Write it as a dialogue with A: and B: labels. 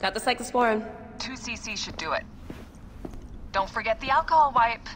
A: Got the cyclosporin.
B: 2cc should do it. Don't forget the alcohol wipe.